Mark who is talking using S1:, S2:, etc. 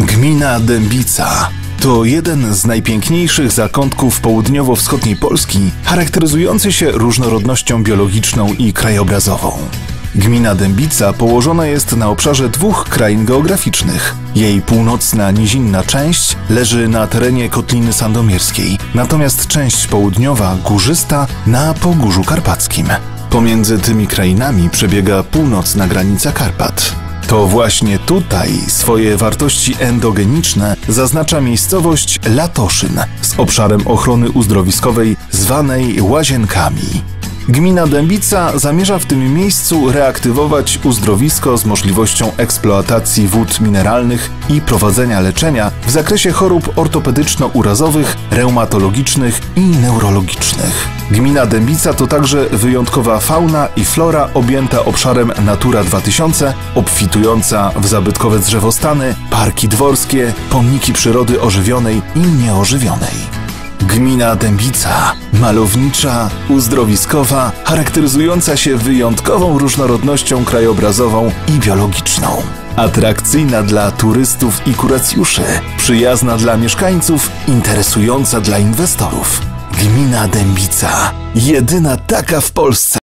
S1: Gmina Dębica to jeden z najpiękniejszych zakątków południowo-wschodniej Polski, charakteryzujący się różnorodnością biologiczną i krajobrazową. Gmina Dębica położona jest na obszarze dwóch krain geograficznych. Jej północna nizinna część leży na terenie Kotliny Sandomierskiej, natomiast część południowa, górzysta, na Pogórzu Karpackim. Pomiędzy tymi krainami przebiega północna granica Karpat. To właśnie tutaj swoje wartości endogeniczne zaznacza miejscowość Latoszyn z obszarem ochrony uzdrowiskowej zwanej Łazienkami. Gmina Dębica zamierza w tym miejscu reaktywować uzdrowisko z możliwością eksploatacji wód mineralnych i prowadzenia leczenia w zakresie chorób ortopedyczno-urazowych, reumatologicznych i neurologicznych. Gmina Dębica to także wyjątkowa fauna i flora objęta obszarem Natura 2000, obfitująca w zabytkowe drzewostany, parki dworskie, pomniki przyrody ożywionej i nieożywionej. Gmina Dębica, malownicza, uzdrowiskowa, charakteryzująca się wyjątkową różnorodnością krajobrazową i biologiczną. Atrakcyjna dla turystów i kuracjuszy, przyjazna dla mieszkańców, interesująca dla inwestorów. Gmina Dębica, jedyna taka w Polsce.